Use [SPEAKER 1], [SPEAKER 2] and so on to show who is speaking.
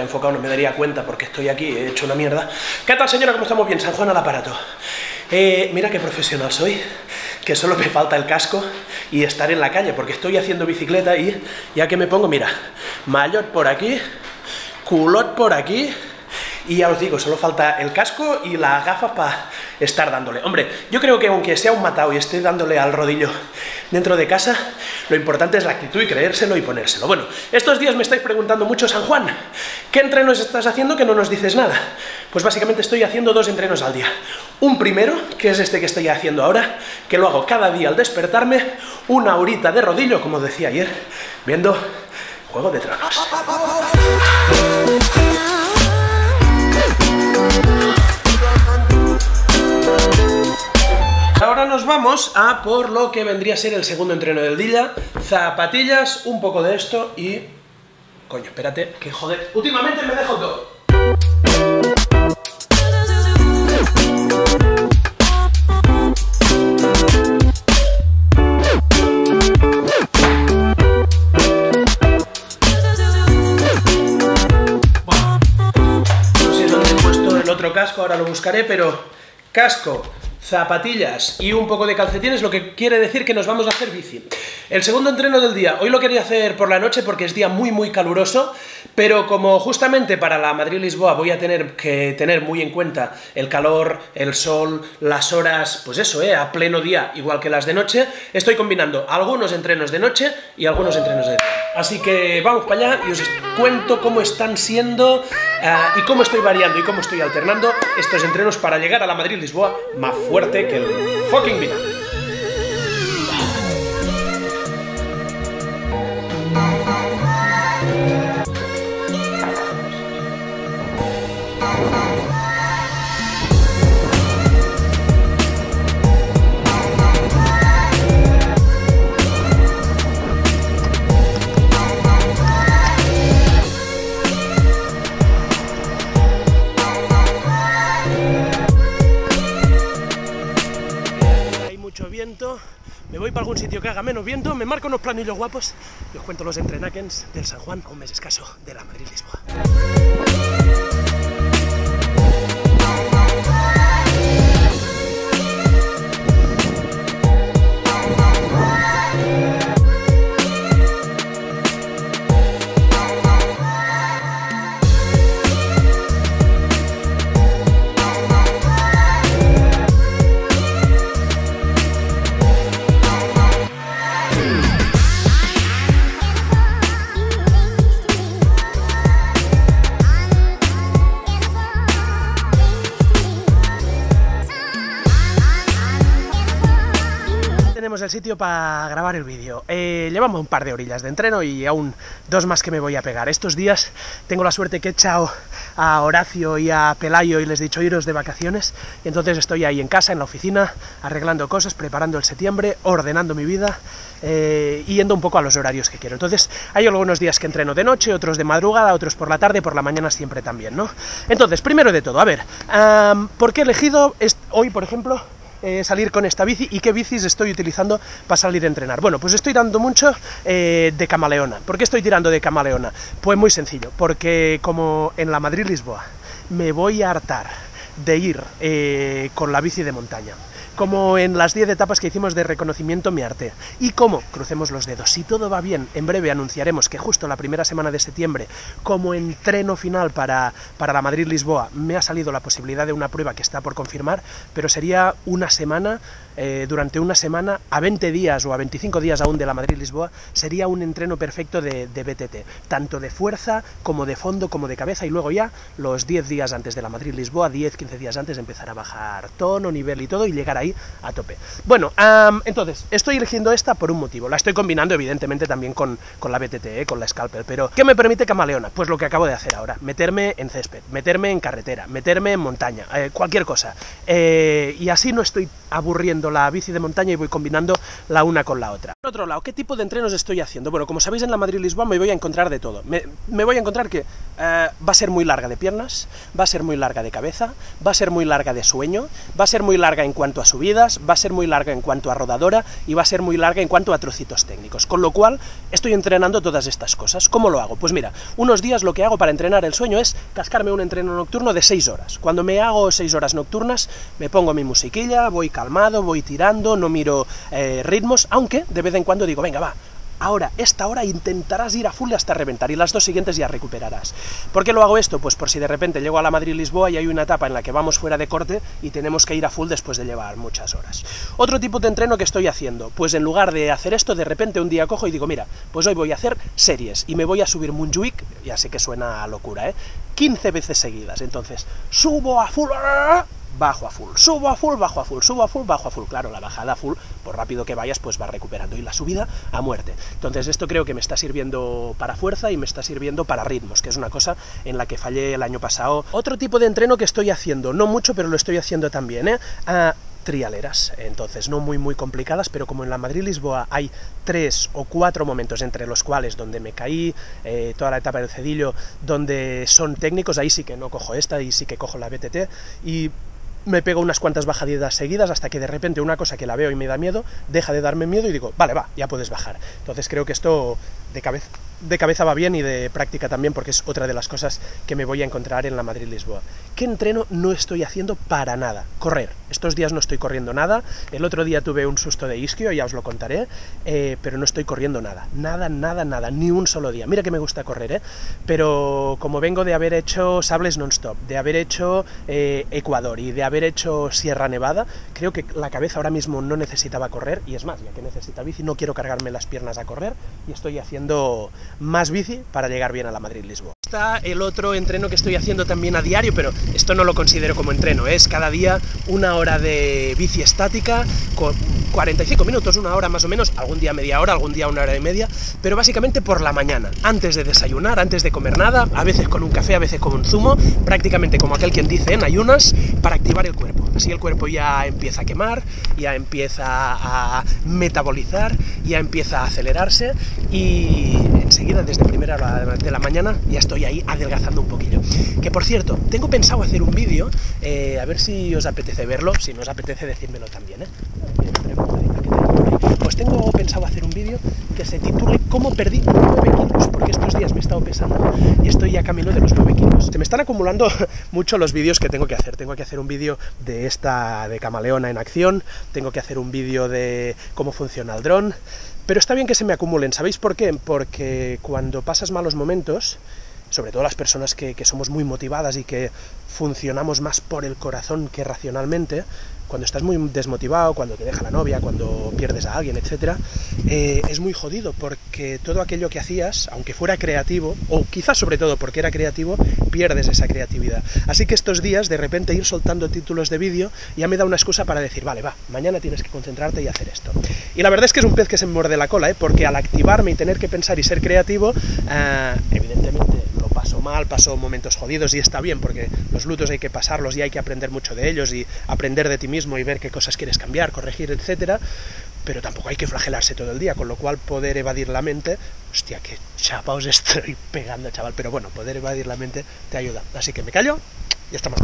[SPEAKER 1] enfocado no me daría cuenta porque estoy aquí, he hecho una mierda. ¿Qué tal señora? ¿Cómo estamos bien? San Juan al aparato. Eh, mira qué profesional soy, que solo me falta el casco y estar en la calle, porque estoy haciendo bicicleta y ya que me pongo, mira, maillot por aquí, culot por aquí, y ya os digo, solo falta el casco y las gafas para estar dándole. Hombre, yo creo que aunque sea un matado y esté dándole al rodillo dentro de casa, lo importante es la actitud y creérselo y ponérselo. Bueno, estos días me estáis preguntando mucho, San Juan, ¿qué entrenos estás haciendo que no nos dices nada? Pues básicamente estoy haciendo dos entrenos al día. Un primero, que es este que estoy haciendo ahora, que lo hago cada día al despertarme, una horita de rodillo, como decía ayer, viendo Juego de Tronos. A por lo que vendría a ser el segundo entreno del día. Zapatillas, un poco de esto y... Coño, espérate, que joder. Últimamente me dejo todo. No sé dónde he puesto el otro casco, ahora lo buscaré, pero casco, zapatillas y un poco de calcetines, lo que quiere decir que nos vamos a hacer bici. El segundo entreno del día, hoy lo quería hacer por la noche porque es día muy muy caluroso, pero como justamente para la Madrid-Lisboa voy a tener que tener muy en cuenta el calor, el sol, las horas, pues eso, ¿eh? a pleno día, igual que las de noche, estoy combinando algunos entrenos de noche y algunos entrenos de día. Así que vamos para allá y os cuento cómo están siendo uh, y cómo estoy variando y cómo estoy alternando estos entrenos para llegar a la Madrid-Lisboa más fuerte que el fucking vinagre. Que haga menos viento, me marco unos planillos guapos y os cuento los entrenakens del San Juan a un mes escaso de la Madrid-Lisboa. El sitio para grabar el vídeo. Eh, llevamos un par de orillas de entreno y aún dos más que me voy a pegar. Estos días tengo la suerte que he echado a Horacio y a Pelayo y les he dicho iros de vacaciones. Y entonces estoy ahí en casa, en la oficina, arreglando cosas, preparando el septiembre, ordenando mi vida eh, yendo un poco a los horarios que quiero. Entonces hay algunos días que entreno de noche, otros de madrugada, otros por la tarde, por la mañana siempre también, ¿no? Entonces, primero de todo, a ver, um, ¿por qué he elegido hoy, por ejemplo, eh, salir con esta bici y qué bicis estoy utilizando para salir a entrenar. Bueno, pues estoy dando mucho eh, de camaleona. ¿Por qué estoy tirando de camaleona? Pues muy sencillo, porque como en la Madrid-Lisboa me voy a hartar de ir eh, con la bici de montaña como en las 10 etapas que hicimos de reconocimiento me harté. Y como, crucemos los dedos, si todo va bien, en breve anunciaremos que justo la primera semana de septiembre, como entreno final para, para la Madrid-Lisboa, me ha salido la posibilidad de una prueba que está por confirmar, pero sería una semana, eh, durante una semana, a 20 días o a 25 días aún de la Madrid-Lisboa, sería un entreno perfecto de, de BTT, tanto de fuerza como de fondo como de cabeza, y luego ya los 10 días antes de la Madrid-Lisboa, 10-15 días antes, empezar a bajar tono, nivel y todo, y llegar ahí a tope. Bueno, entonces, estoy eligiendo esta por un motivo. La estoy combinando, evidentemente, también con, con la BTT, ¿eh? con la Scalper. Pero, ¿qué me permite Camaleona? Pues lo que acabo de hacer ahora. Meterme en césped, meterme en carretera, meterme en montaña, eh, cualquier cosa. Y así no estoy aburriendo la bici de montaña y voy combinando la una con la otra. Por otro lado, ¿qué tipo de entrenos estoy haciendo? Bueno, como sabéis en la Madrid-Lisboa me voy a encontrar de todo. Me, voy a encontrar que eh, va a ser muy larga de piernas, va a ser muy larga de cabeza, va a ser muy larga de sueño, va a ser muy larga en cuanto a subidas, va a ser muy larga en cuanto a rodadora y va a ser muy larga en cuanto a trocitos técnicos. Con lo cual, estoy entrenando todas estas cosas. ¿Cómo lo hago? Pues mira, unos días lo que hago para entrenar el sueño es cascarme un entreno nocturno de 6 horas. Cuando me hago 6 horas nocturnas, me pongo mi musiquilla, voy calmado, voy tirando, no miro eh, ritmos, aunque de vez en cuando digo, venga, va, ahora, esta hora intentarás ir a full hasta reventar y las dos siguientes ya recuperarás. ¿Por qué lo hago esto? Pues por si de repente llego a la Madrid-Lisboa y hay una etapa en la que vamos fuera de corte y tenemos que ir a full después de llevar muchas horas. Otro tipo de entreno que estoy haciendo, pues en lugar de hacer esto, de repente un día cojo y digo, mira, pues hoy voy a hacer series y me voy a subir Munjuic, ya sé que suena a locura, ¿eh? 15 veces seguidas, entonces subo a full bajo a full, subo a full, bajo a full, subo a full, bajo a full. Claro, la bajada a full, por rápido que vayas, pues va recuperando. Y la subida a muerte. Entonces esto creo que me está sirviendo para fuerza y me está sirviendo para ritmos, que es una cosa en la que fallé el año pasado. Otro tipo de entreno que estoy haciendo, no mucho, pero lo estoy haciendo también, ¿eh? Ah, trialeras, entonces no muy muy complicadas, pero como en la Madrid-Lisboa hay tres o cuatro momentos entre los cuales donde me caí, eh, toda la etapa del cedillo, donde son técnicos, ahí sí que no cojo esta, y sí que cojo la BTT, y me pego unas cuantas bajaditas seguidas hasta que de repente una cosa que la veo y me da miedo deja de darme miedo y digo, vale, va, ya puedes bajar. Entonces creo que esto de cabeza, de cabeza va bien y de práctica también porque es otra de las cosas que me voy a encontrar en la Madrid-Lisboa. ¿Qué entreno no estoy haciendo para nada? Correr. Estos días no estoy corriendo nada. El otro día tuve un susto de isquio, ya os lo contaré, eh, pero no estoy corriendo nada. Nada, nada, nada. Ni un solo día. Mira que me gusta correr, ¿eh? Pero como vengo de haber hecho sables non-stop, de haber hecho eh, Ecuador y de haber hecho Sierra Nevada, creo que la cabeza ahora mismo no necesitaba correr y es más, ya que necesita bici, no quiero cargarme las piernas a correr y estoy haciendo más bici para llegar bien a la Madrid-Lisboa. Está el otro entreno que estoy haciendo también a diario, pero esto no lo considero como entreno, es cada día una hora de bici estática, con 45 minutos, una hora más o menos, algún día media hora, algún día una hora y media, pero básicamente por la mañana, antes de desayunar, antes de comer nada, a veces con un café, a veces con un zumo, prácticamente como aquel quien dice en ayunas, para activar el cuerpo. Así el cuerpo ya empieza a quemar, ya empieza a metabolizar, ya empieza a acelerarse y enseguida, desde primera hora de la mañana, ya estoy ahí adelgazando un poquillo. Que por cierto, tengo pensado hacer un vídeo, eh, a ver si os apetece verlo, si no os apetece decírmelo también, ¿eh? Tengo pensado hacer un vídeo que se titule ¿Cómo perdí 9 kilos? Porque estos días me he estado pesando y estoy ya camino de los 9 kilos. Se me están acumulando mucho los vídeos que tengo que hacer. Tengo que hacer un vídeo de esta de camaleona en acción, tengo que hacer un vídeo de cómo funciona el dron, pero está bien que se me acumulen. ¿Sabéis por qué? Porque cuando pasas malos momentos, sobre todo las personas que, somos muy motivadas y que funcionamos más por el corazón que racionalmente, cuando estás muy desmotivado, cuando te deja la novia, cuando pierdes a alguien, etc., eh, es muy jodido porque todo aquello que hacías, aunque fuera creativo, o quizás sobre todo porque era creativo, pierdes esa creatividad. Así que estos días, de repente, ir soltando títulos de vídeo ya me da una excusa para decir, vale, va, mañana tienes que concentrarte y hacer esto. Y la verdad es que es un pez que se me muerde la cola, ¿eh? porque al activarme y tener que pensar y ser creativo, eh, evidentemente paso mal, paso momentos jodidos y está bien porque los lutos hay que pasarlos y hay que aprender mucho de ellos y aprender de ti mismo y ver qué cosas quieres cambiar, corregir, etcétera, pero tampoco hay que flagelarse todo el día, con lo cual poder evadir la mente, hostia, qué chapa os estoy pegando, chaval, pero bueno, poder evadir la mente te ayuda. Así que me callo y estamos.